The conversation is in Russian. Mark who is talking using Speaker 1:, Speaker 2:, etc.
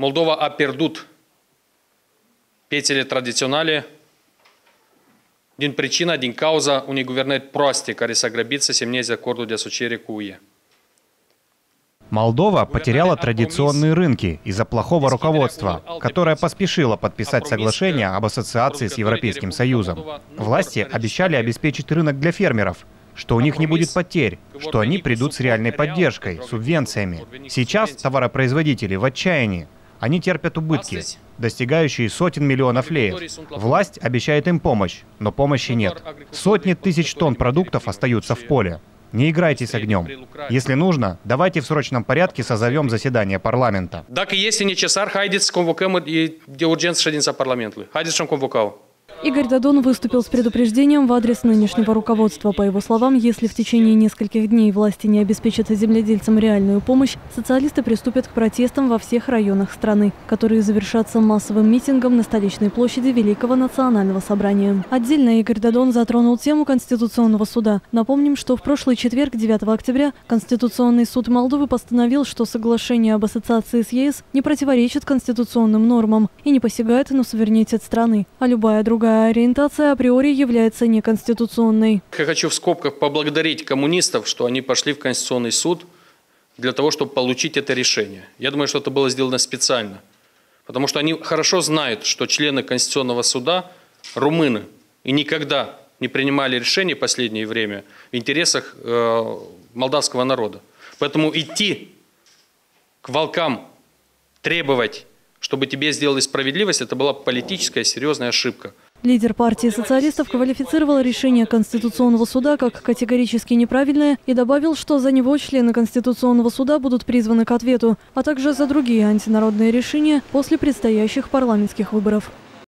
Speaker 1: Moldova a pierdut piețele tradiționale din pricina, din cauza unei guvernări proaste care s-a grăbit să semneze acordul de asociere cu UE.
Speaker 2: Молдова потеряла традиционные рынки из-за плохого руководства, которое поспешило подписать соглашение об ассоциации с Европейским Союзом. Власти обещали обеспечить рынок для фермеров, что у них не будет потерь, что они придут с реальной поддержкой, субвенциями. Сейчас товаропроизводители в отчаянии. Они терпят убытки, достигающие сотен миллионов леев. Власть обещает им помощь, но помощи нет. Сотни тысяч тонн продуктов остаются в поле. Не играйте с огнем. Если нужно, давайте в срочном порядке созовем заседание парламента.
Speaker 1: Este necesar, haideți să convocăm e, de urgență ședința Parlamentului. Haideți să-mi convocau.
Speaker 3: Игорь Дадон выступил с предупреждением в адрес нынешнего руководства. По его словам, если в течение нескольких дней власти не обеспечат земледельцам реальную помощь, социалисты приступят к протестам во всех районах страны, которые завершатся массовым митингом на столичной площади Великого национального собрания. Отдельно Игорь Дадон затронул тему Конституционного суда. Напомним, что в прошлый четверг, 9 октября, Конституционный суд Молдовы постановил, что соглашение об ассоциации с ЕС не противоречит конституционным нормам и не посягает на суверенитет страны, а любая другая Такая ориентация априори является неконституционной.
Speaker 1: Я хочу в скобках поблагодарить коммунистов, что они пошли в Конституционный суд для того, чтобы получить это решение. Я думаю, что это было сделано специально. Потому что они хорошо знают, что члены Конституционного суда румыны и никогда не принимали решения в последнее время в интересах э, молдавского народа. Поэтому идти к волкам, требовать, чтобы тебе сделали справедливость, это была политическая серьезная ошибка.
Speaker 3: Лидер партии социалистов квалифицировал решение Конституционного суда как категорически неправильное и добавил, что за него члены Конституционного суда будут призваны к ответу, а также за другие антинародные решения после предстоящих парламентских выборов.